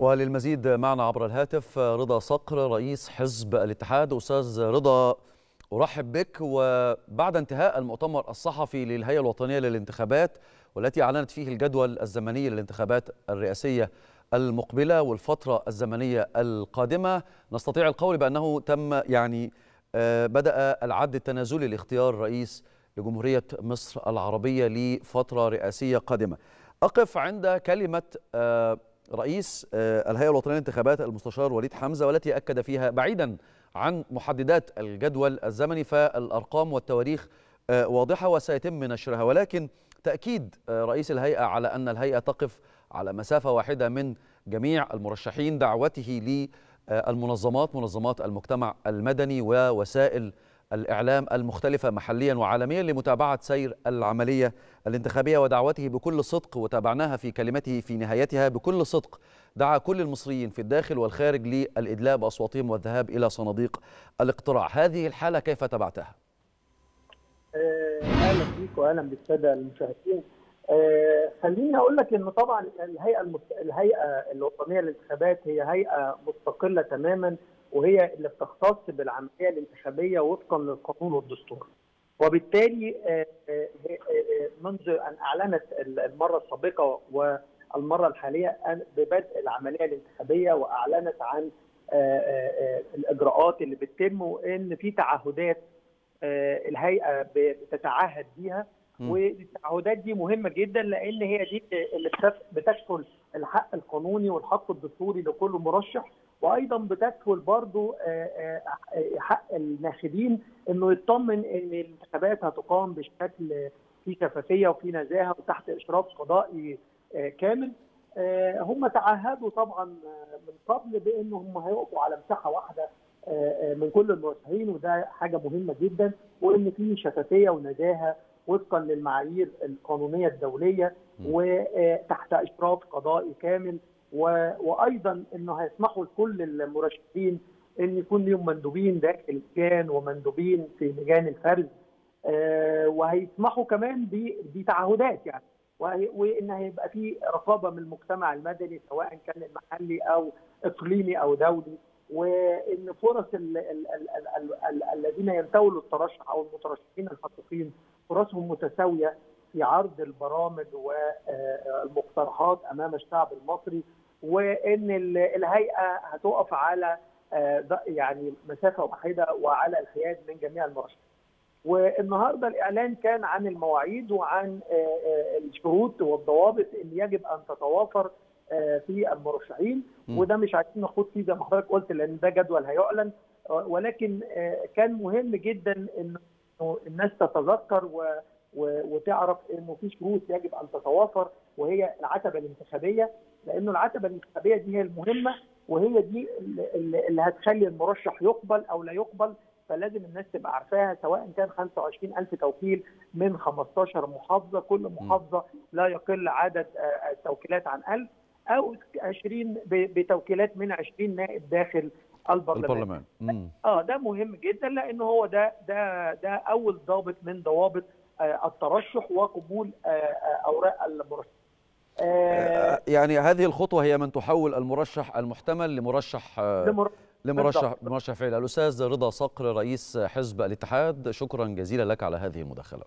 وللمزيد معنا عبر الهاتف رضا صقر رئيس حزب الاتحاد. أستاذ رضا أرحب بك. وبعد انتهاء المؤتمر الصحفي للهيئة الوطنية للانتخابات والتي أعلنت فيه الجدول الزمني للانتخابات الرئاسية المقبلة والفترة الزمنية القادمة نستطيع القول بأنه تم يعني بدأ العد التنازلي لاختيار رئيس لجمهورية مصر العربية لفترة رئاسية قادمة. أقف عند كلمة رئيس الهيئة الوطنية للانتخابات المستشار وليد حمزة والتي أكد فيها بعيدا عن محددات الجدول الزمني فالأرقام والتواريخ واضحة وسيتم نشرها. ولكن تأكيد رئيس الهيئة على أن الهيئة تقف على مسافة واحدة من جميع المرشحين دعوته للمنظمات منظمات المجتمع المدني ووسائل الإعلام المختلفة محليا وعالميا لمتابعة سير العملية الانتخابية ودعوته بكل صدق وتابعناها في كلمته في نهايتها بكل صدق. دعا كل المصريين في الداخل والخارج للإدلاء بأصواتهم والذهاب إلى صناديق الاقتراع. هذه الحالة كيف تبعتها؟ أهلا بيك وأهلا بالسادة المشاهدين. آه خليني أقول لك ان طبعا الهيئة المست... الهيئة الوطنية للانتخابات هي هيئة مستقلة تماما. وهي اللي بتختص بالعملية الانتخابية وفقا للقانون والدستور. وبالتالي آه آه منذ أن أعلنت المرة السابقة والمرة الحالية ببدء العملية الانتخابية وأعلنت عن الإجراءات اللي بتتم وإن في تعهدات الهيئة بتتعهد بيها والتعهدات دي مهمة جدا لأن هي دي اللي بتكفل الحق القانوني والحق الدستوري لكل مرشح. وأيضا بتكفل برضو حق الناخبين إنه يطمن إن الانتخابات هتقام بشكل في شفافية وفي نزاهة وتحت إشراف قضائي كامل. هم تعهدوا طبعا من قبل بان هم هيقفوا على مساحة واحدة من كل المرشحين وده حاجة مهمة جدا وإن في شفافية ونزاهة وفقا للمعايير القانونية الدولية وتحت إشراف قضائي كامل وأيضا إنه هيسمحوا لكل المرشحين إن يكون لهم مندوبين داخل اللجان ومندوبين في لجان الفرز. وهيسمحوا كمان بتعهدات يعني. وإن هيبقى في رقابة من المجتمع المدني سواء كان المحلي أو إقليمي أو دولي. وإن فرص ال ال ال ال ال الذين ينتوي للترشح أو المترشحين الحقيقيين فرصهم متساوية في عرض البرامج والمقترحات أمام الشعب المصري وإن الهيئة هتقف على يعني مسافة واحدة وعلى الحياد من جميع المرشحين. والنهاردة الإعلان كان عن المواعيد وعن الشروط والضوابط اللي يجب أن تتوافر في المرشحين. وده مش عايزين نخوض فيه زي ما حضرتك قلت لأن ده جدول هيعلن. ولكن كان مهم جدا انه الناس تتذكر و وتعرف إنه في شروط يجب أن تتوافر وهي العتبة الانتخابية لأنه العتبة الانتخابية دي هي المهمة وهي دي اللي هتخلي المرشح يقبل أو لا يقبل فلازم الناس تبقى عارفاها سواء كان 25000 توكيل من 15 محافظة كل محافظة لا يقل عدد التوكيلات عن 1000 أو 20 بتوكيلات من 20 نائب داخل البرلمان, البرلمان. آه ده مهم جدا لأن هو ده ده ده أول ضابط من ضوابط آه الترشح وقبول آه أوراق المرشح. آه يعني هذه الخطوة هي من تحول المرشح المحتمل لمرشح لمر... لمرشح مرشح فعلي الأستاذ رضا صقر رئيس حزب الاتحاد شكرا جزيلا لك على هذه المداخلة.